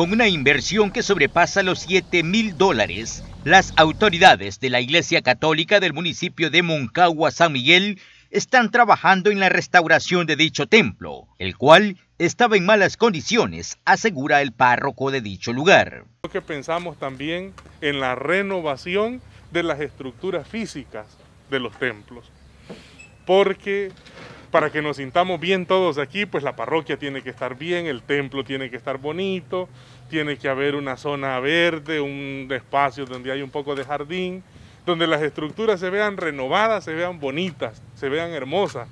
Con una inversión que sobrepasa los 7 mil dólares, las autoridades de la Iglesia Católica del municipio de Moncagua, San Miguel, están trabajando en la restauración de dicho templo, el cual estaba en malas condiciones, asegura el párroco de dicho lugar. Que pensamos también en la renovación de las estructuras físicas de los templos, porque para que nos sintamos bien todos aquí, pues la parroquia tiene que estar bien, el templo tiene que estar bonito, tiene que haber una zona verde, un espacio donde hay un poco de jardín, donde las estructuras se vean renovadas, se vean bonitas, se vean hermosas,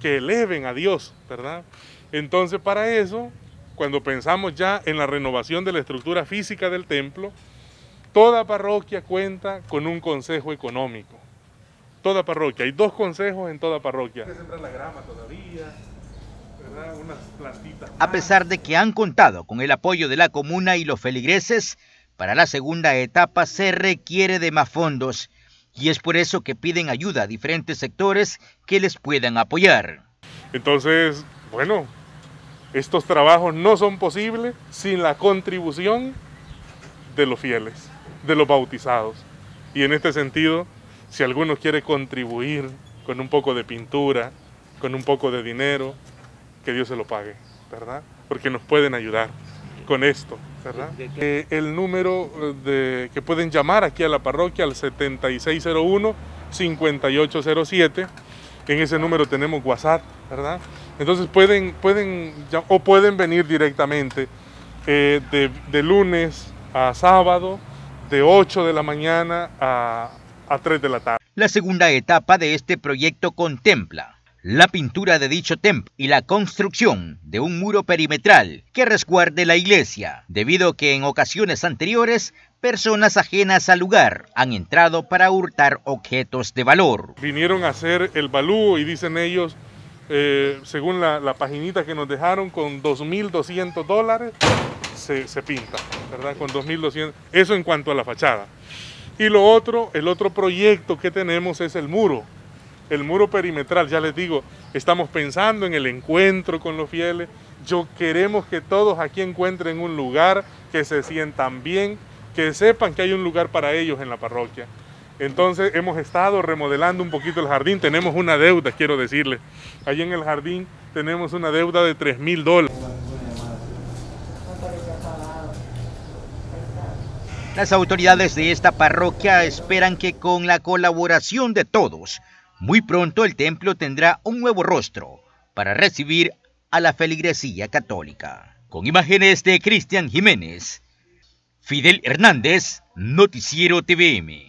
que eleven a Dios, ¿verdad? Entonces para eso, cuando pensamos ya en la renovación de la estructura física del templo, toda parroquia cuenta con un consejo económico toda parroquia. Hay dos consejos en toda parroquia. la grama todavía, Unas plantitas. A pesar de que han contado con el apoyo de la comuna y los feligreses, para la segunda etapa se requiere de más fondos y es por eso que piden ayuda a diferentes sectores que les puedan apoyar. Entonces, bueno, estos trabajos no son posibles sin la contribución de los fieles, de los bautizados. Y en este sentido, si alguno quiere contribuir con un poco de pintura, con un poco de dinero, que Dios se lo pague, ¿verdad? Porque nos pueden ayudar con esto, ¿verdad? Eh, el número eh, de, que pueden llamar aquí a la parroquia al 7601-5807. En ese número tenemos WhatsApp, ¿verdad? Entonces pueden, pueden o pueden venir directamente eh, de, de lunes a sábado, de 8 de la mañana a a 3 de la tarde. La segunda etapa de este proyecto contempla la pintura de dicho templo y la construcción de un muro perimetral que resguarde la iglesia, debido a que en ocasiones anteriores personas ajenas al lugar han entrado para hurtar objetos de valor. Vinieron a hacer el balú y dicen ellos, eh, según la, la, paginita que nos dejaron, con 2.200 dólares se, se pinta, ¿verdad? Con 2.200, eso en cuanto a la fachada. Y lo otro, el otro proyecto que tenemos es el muro, el muro perimetral. Ya les digo, estamos pensando en el encuentro con los fieles. Yo queremos que todos aquí encuentren un lugar, que se sientan bien, que sepan que hay un lugar para ellos en la parroquia. Entonces hemos estado remodelando un poquito el jardín. Tenemos una deuda, quiero decirles. Allí en el jardín tenemos una deuda de 3 mil dólares. Las autoridades de esta parroquia esperan que con la colaboración de todos, muy pronto el templo tendrá un nuevo rostro para recibir a la feligresía católica. Con imágenes de Cristian Jiménez, Fidel Hernández, Noticiero TVM.